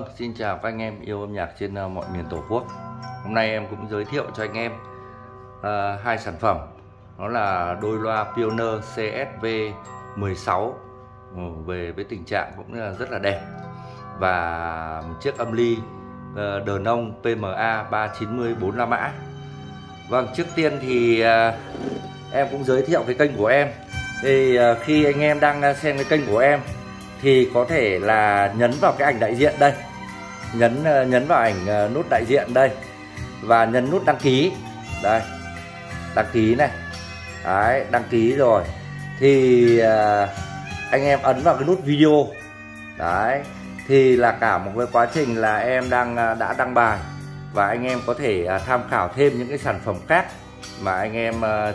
Vâng, xin chào các anh em yêu âm nhạc trên ờ, mọi miền tổ quốc. Hôm nay em cũng giới thiệu cho anh em uh, hai sản phẩm. Đó là đôi loa Pioneer CSV 16 ừ, về với tình trạng cũng rất là đẹp và một chiếc âm ly uh, đờ nông PMA 390 45 mã. Vâng, trước tiên thì uh, em cũng giới thiệu cái kênh của em. Thì uh, khi anh em đang xem cái kênh của em thì có thể là nhấn vào cái ảnh đại diện đây. Nhấn ờ, nhấn vào ảnh ờ, nút đại diện đây. Và nhấn nút đăng ký. Đây. Đăng ký này. Đấy, đăng ký rồi. Thì ờ, anh em ấn vào cái nút video. Đấy. Thì là cả một cái quá trình là em đang đã đăng bài. Và anh em có thể tham khảo thêm những cái sản phẩm khác mà anh em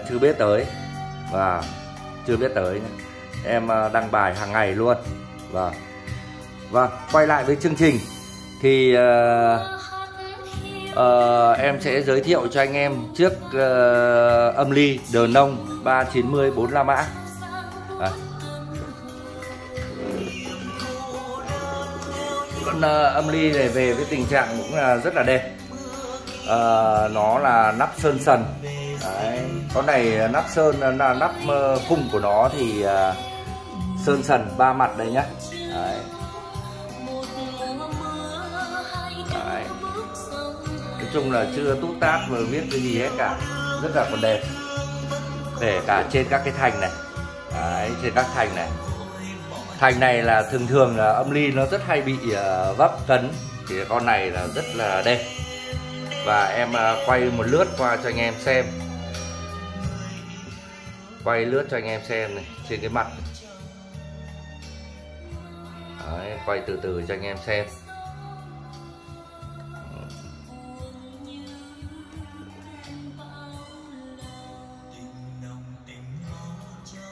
chưa biết tới. Và chưa biết tới. Em đăng bài hàng ngày luôn và và quay lại với chương trình thì uh, uh, em sẽ giới thiệu cho anh em chiếc uh, ờ, âm ly đờ nông 390 45 mã à. con uh, âm ly này về với tình trạng cũng là rất là đẹp uh, nó là nắp sơn sần Đấy. con này nắp sơn là nắp uh, khung của nó thì uh, sơn sần ba mặt đây nhá. Đấy. Đấy. nói chung là chưa tút tát mà viết cái gì hết cả. Rất là còn đẹp. Để cả trên các cái thành này. Đấy, trên các thành này. Thành này là thường thường là âm ly nó rất hay bị ờ, vấp cấn. Thì con này là rất là đẹp. Và em ờ, quay một lướt qua cho anh em xem. Quay lướt cho anh em xem này trên cái mặt. Đấy, quay từ từ cho anh em xem.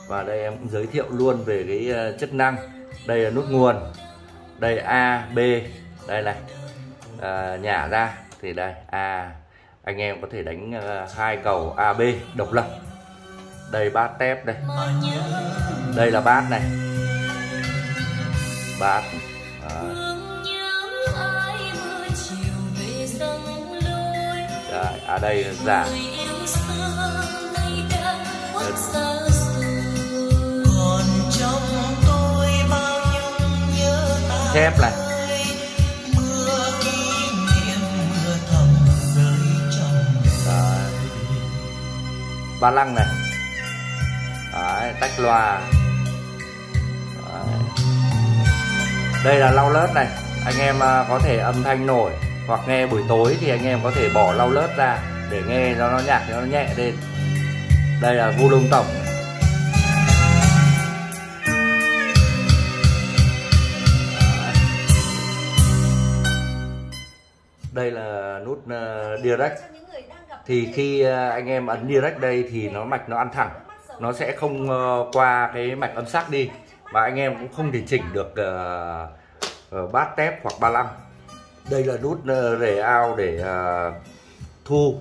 Và đây em cũng giới thiệu luôn về cái ờ, chức năng. Đây là nút nguồn. Đây A B đây này. À, nhả ra thì đây A. Anh em có thể đánh ờ, hai cầu A B độc lập. Đây bát tép đây. Đây là bát này bát Đấy, ở đây là giả. Chép này. Đấy. ba lăng này. Đấy, tách loa. Đây là lau lớt này. Anh em à, có thể âm thanh nổi hoặc nghe buổi tối thì anh em có thể bỏ lau lớt ra để nghe cho nó nhạc cho nó nhẹ lên. Đây là volume tổng. Đây là nút uh, direct. Thì khi uh, anh em ấn direct đây thì nó mạch nó ăn thẳng. Nó sẽ không uh, qua cái mạch âm sắc đi và anh em cũng không thể chỉnh được uh, uh, bát tép hoặc ba lăng. Đây là nút uh, ờ, rể ao để uh, thu.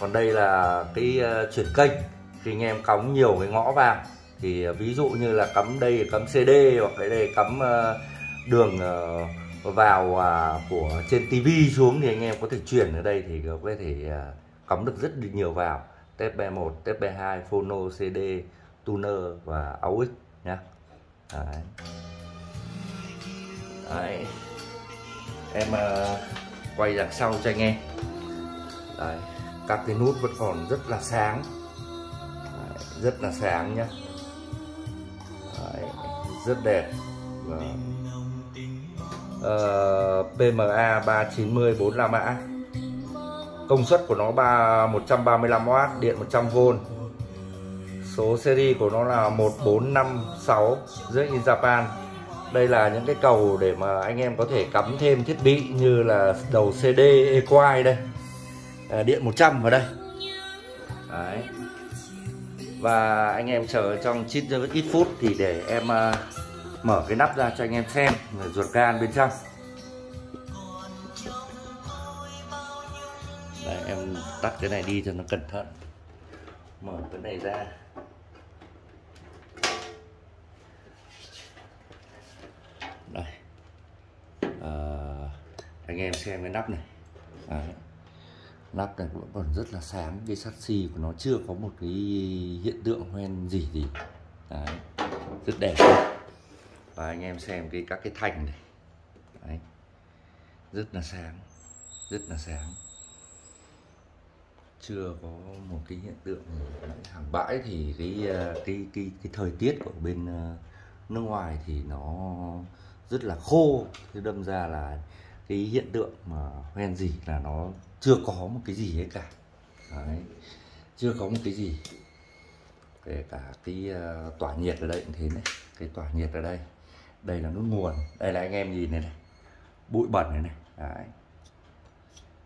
Còn đây là cái uh, chuyển kênh. Khi anh em cắm nhiều cái ngõ vào thì uh, ví dụ như là cắm đây cắm CD hoặc cái đây cắm uh, đường uh, vào uh, của trên tivi xuống thì anh em có thể chuyển ở đây thì có thể uh, cắm được rất nhiều vào. Tép B1, tép B2, phono, CD, tuner và AUX nhé. Đấy. Đấy. Em uh, quay đằng sau cho anh em. Đấy. Các cái nút vẫn còn rất là sáng. Đấy. Rất là sáng nhá Đấy. Rất đẹp. Và uh, PMA 390 45 mã công suất của nó 3 135W điện 100V số seri của nó là 1456 dưới in Japan. Đây là những cái cầu để mà anh em có thể cắm thêm thiết bị như là đầu CD Equine đây. À, điện 100 vào đây. Đấy. và anh em chờ trong chít ít phút thì để em à, mở cái nắp ra cho anh em xem ruột gan bên trong. Đấy, em tắt cái này đi cho nó cẩn thận. Mở cái này ra đây à, anh em xem cái nắp này Đấy. nắp này vẫn còn rất là sáng cái sắt xi của nó chưa có một cái hiện tượng hoen gì gì Đấy. rất đẹp và anh em xem cái, các cái thành này Đấy. rất là sáng rất là sáng chưa có một cái hiện tượng hàng bãi thì cái cái cái cái thời tiết của bên ờ, nước ngoài thì nó rất là khô thế đâm ra là cái hiện tượng mà hoen gì là nó chưa có một cái gì hết cả. Đấy. chưa có một cái gì. Kể cả cái uh, tỏa nhiệt ở đây cũng thế này cái tỏa nhiệt ở đây. Đây là nút nguồn đây là anh em nhìn này này bụi bẩn này này đấy.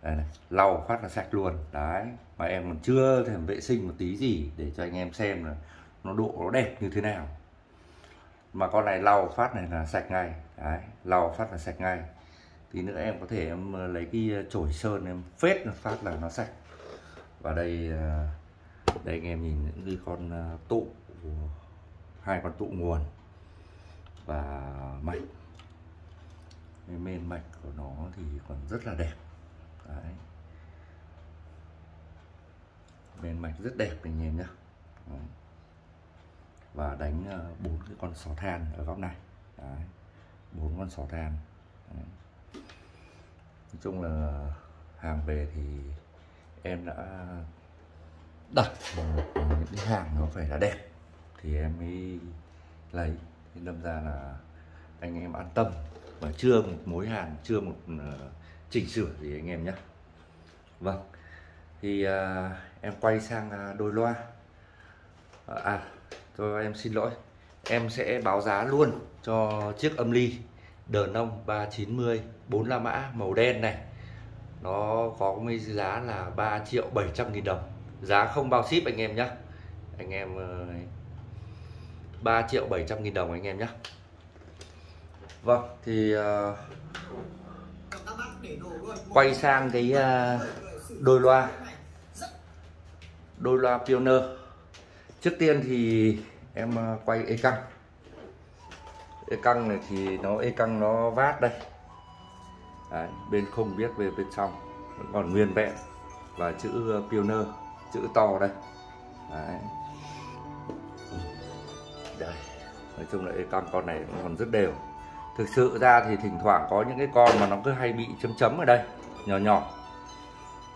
Đây này lau phát là sạch luôn đấy. Mà em còn chưa thèm vệ sinh một tí gì để cho anh em xem là nó độ nó đẹp như thế nào. Mà con này lau phát này là sạch ngay đấy lau phát là sạch ngay tí nữa em có thể em ờ, lấy cái ờ, chổi sơn em phết nó phát là nó sạch. Và đây ờ, đây anh em nhìn những cái con tụ hai con tụ nguồn và mạch. Cái men mạch của nó thì còn rất là đẹp. Đấy. men mạch rất đẹp anh em nhé và đánh bốn cái con sò than ở góc này. Bốn con sò than. Đấy nói chung là hàng về thì em đã đặt những cái hàng nó phải là đẹp. Thì em mới lấy. Thì đâm ra là anh em an tâm. Và chưa một mối hàng chưa một ờ, chỉnh sửa gì anh em nhé. Vâng. Thì à, em quay sang à, đôi loa. À tôi em xin lỗi. Em sẽ báo giá luôn cho chiếc âm ly đờ nông 390 4 la mã màu đen này. Nó có mấy giá là 3 triệu 700 nghìn đồng. Giá không bao ship anh em nhé anh em ờ, 3 triệu 700 nghìn đồng anh em nhé Vâng thì uh, quay sang cái uh, đôi loa. Đôi loa Pioneer. Trước tiên thì em uh, quay e căng cái căng này thì nó e căng nó vát đây. Đấy, bên không biết về bên trong. Vẫn còn nguyên vẹn. Và chữ uh, pioneer chữ to đây. Đấy. đây nói chung là e căng con này nó còn rất đều. Thực sự ra thì thỉnh thoảng có những cái con mà nó cứ hay bị chấm chấm ở đây nhỏ nhỏ.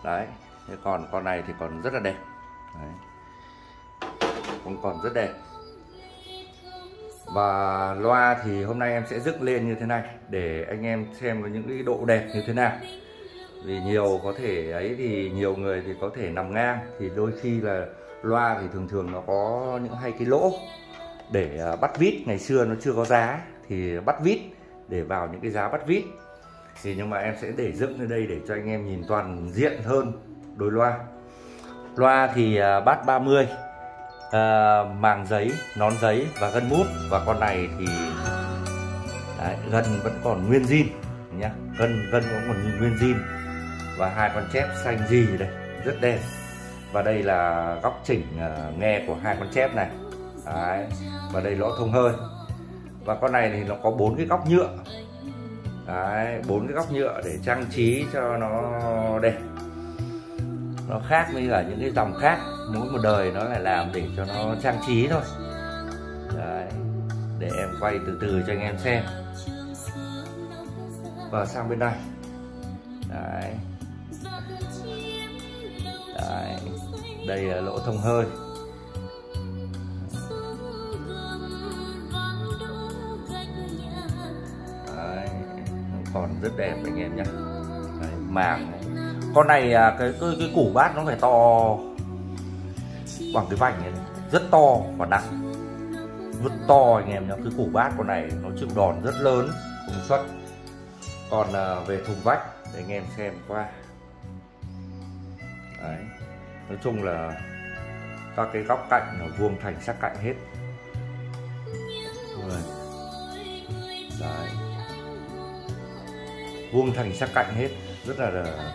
Đấy thế còn con này thì còn rất là đẹp. Đấy. cũng còn rất đẹp và loa thì hôm nay em sẽ dựng lên như thế này, để anh em xem có những cái độ đẹp như thế nào. Vì nhiều có thể ấy thì nhiều người thì có thể nằm ngang, thì đôi khi là loa thì thường thường nó có những hai cái lỗ để à, bắt vít. Ngày xưa nó chưa có giá thì bắt vít để vào những cái giá bắt vít. Thì nhưng mà em sẽ để dựng lên đây để cho anh em nhìn toàn diện hơn đôi loa. Loa thì à, bát 30 à, màng giấy nón giấy và gân mút. Và con này thì đấy, gân vẫn còn nguyên zin nhá. Gân gân vẫn còn nguyên zin. Và hai con chép xanh gì đây? Rất đẹp và đây là góc chỉnh uh, nghe của hai con chép này. Đấy. và đây lỗ thông hơi. Và con này thì nó có bốn cái góc nhựa. Đấy bốn cái góc nhựa để trang trí cho nó đẹp. Nó khác với cả những cái dòng khác mỗi một đời nó lại làm để cho nó trang trí thôi Đấy. để em quay từ từ cho anh em xem và sang bên này Đấy. Đấy. đây là lỗ thông hơi Đấy. còn rất đẹp anh em nhé Đấy. màng con này à, cái, cái cái củ bát nó phải to bằng cái vành này rất to và nặng. Rất to anh em nhé cái củ bát con này nó chịu đòn rất lớn công suất. Còn à, về thùng vách để anh em xem qua. Đấy nói chung là các cái góc cạnh nó vuông thành sắc cạnh hết. Đấy. Vuông thành sắc cạnh hết rất là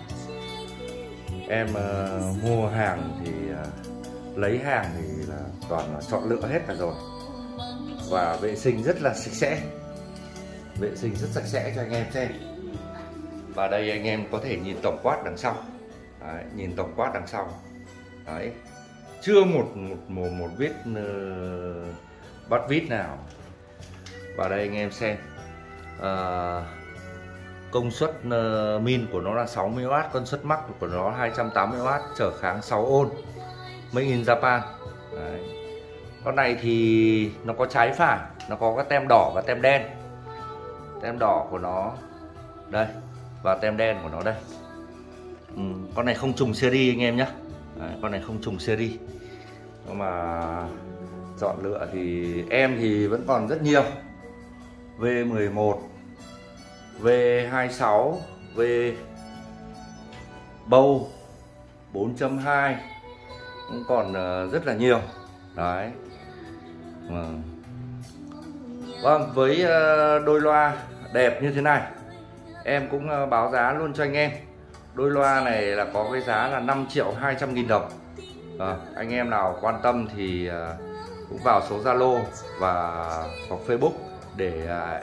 em uh, mua hàng thì uh, lấy hàng thì là toàn là chọn lựa hết cả rồi. Và vệ sinh rất là sạch sẽ. Vệ sinh rất sạch sẽ cho anh em xem. Và đây anh em có thể nhìn tổng quát đằng sau. Đấy, nhìn tổng quát đằng sau. Đấy chưa một một một, một vết uh, ờ, bắt vít nào. Và đây anh em xem. Uh, công suất uh, min của nó là 60W công suất mắc của nó 280W trở kháng 6 ôn. Made in Japan. Đấy. con này thì nó có trái phải nó có các tem đỏ và tem đen. Tem đỏ của nó đây và tem đen của nó đây. Ừ, con này không trùng series anh em nhé Đấy, con này không trùng series. Nhưng mà chọn lựa thì em thì vẫn còn rất nhiều. V11 V26 V bầu 4.2 cũng còn ờ, rất là nhiều. Đấy. Vâng, vâng với ờ, đôi loa đẹp như thế này em cũng ờ, báo giá luôn cho anh em. Đôi loa này là có cái giá là 5 triệu 200 nghìn đồng. À, anh em nào quan tâm thì cũng vào số Zalo và hoặc Facebook để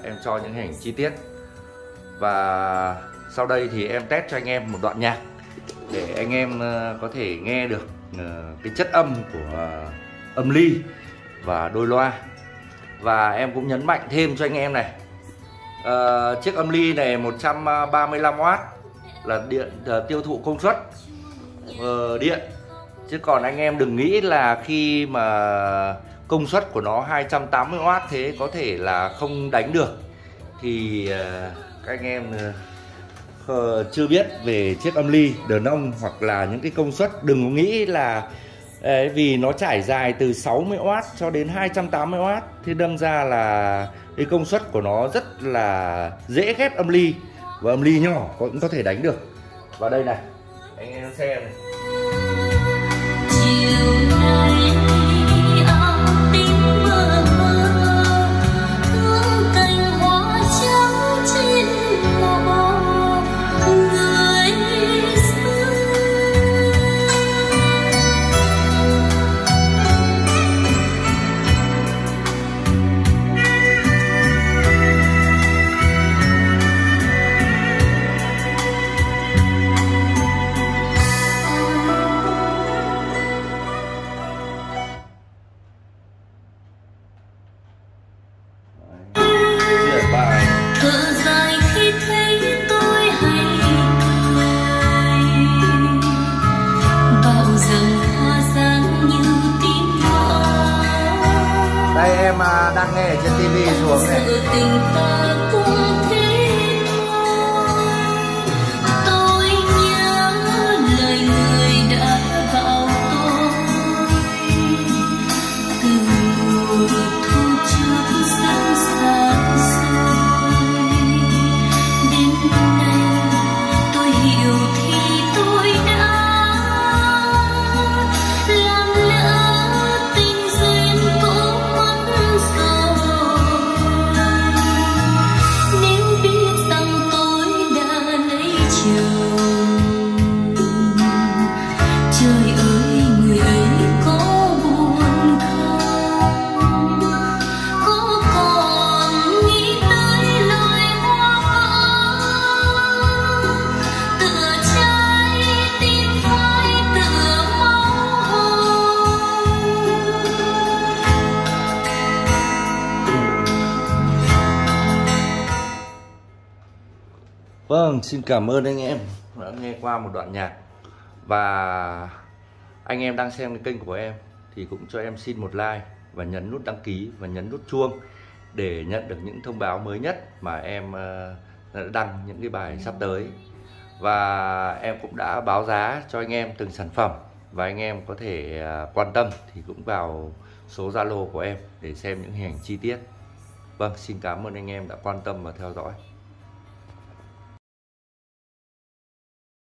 em cho những hình chi tiết. Và sau đây thì em test cho anh em một đoạn nhạc để anh em có thể nghe được. Ờ, cái chất âm của âm ly và đôi loa. Và em cũng nhấn mạnh thêm cho anh em này à, chiếc âm ly này 135W là điện là tiêu thụ công suất uh, điện. Chứ còn anh em đừng nghĩ là khi mà công suất của nó 280W thế có thể là không đánh được. Thì uh, các anh em uh, Ờ, chưa biết về chiếc âm ly đờn ông hoặc là những cái công suất. Đừng có nghĩ là ấy, vì nó trải dài từ 60W cho đến 280W thì đâm ra là cái công suất của nó rất là dễ ghép âm ly và âm ly nhỏ cũng có thể đánh được. Và đây này anh em xem này. Đang nghe ở trên Vâng, xin cảm ơn anh em đã nghe qua một đoạn nhạc. Và anh em đang xem cái kênh của em Thì cũng cho em xin một like và nhấn nút đăng ký và nhấn nút chuông Để nhận được những thông báo mới nhất mà em ờ, đã đăng những cái bài sắp tới. Và em cũng đã báo giá cho anh em từng sản phẩm Và anh em có thể ờ, quan tâm thì cũng vào số Zalo của em để xem những hình ảnh chi tiết. Vâng, xin cảm ơn anh em đã quan tâm và theo dõi.